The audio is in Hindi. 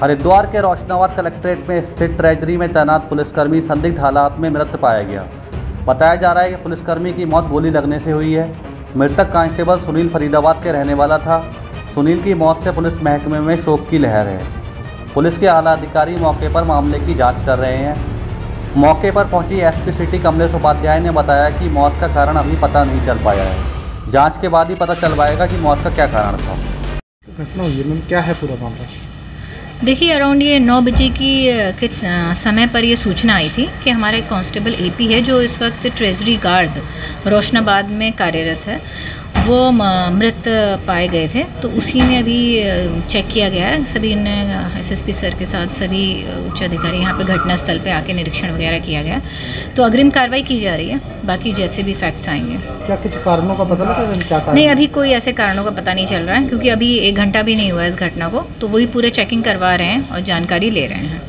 हरिद्वार के रोशनाबाद कलेक्ट्रेट में स्थित ट्रेजरी में तैनात पुलिसकर्मी संदिग्ध हालात में मृत पाया गया। बताया जा रहा है कि पुलिसकर्मी की मौत गोली लगने से हुई है। मृतक कांस्टेबल सुनील फरीदाबाद के रहने वाला था। सुनील की मौत से पुलिस महकमे में शोक की लहर है। पुलिस के आला अधिकारी मौके पर मामले की जाँच कर रहे हैं। मौके पर पहुँची एसपी सिटी कमलेश उपाध्याय ने बताया कि मौत का कारण अभी पता नहीं चल पाया है। जाँच के बाद ही पता चल पाएगा कि मौत का क्या कारण था। घटना क्या है पूरा मामला? देखिए अराउंड ये नौ बजे की के समय पर ये सूचना आई थी कि हमारा एक कांस्टेबल एपी है, जो इस वक्त ट्रेजरी गार्ड रोशनाबाद में कार्यरत है। वो मृत पाए गए थे तो उसी में अभी चेक किया गया है। सभी ने एसएसपी सर के साथ सभी उच्च अधिकारी यहाँ पे घटनास्थल पे आके निरीक्षण वगैरह किया गया तो अग्रिम कार्रवाई की जा रही है बाकी जैसे भी फैक्ट्स आएँगे। क्या कुछ कारणों का पता लगा? क्या कारण? नहीं अभी कोई ऐसे कारणों का पता नहीं चल रहा है क्योंकि अभी एक घंटा भी नहीं हुआ है इस घटना को तो वही पूरे चेकिंग करवा रहे हैं और जानकारी ले रहे हैं।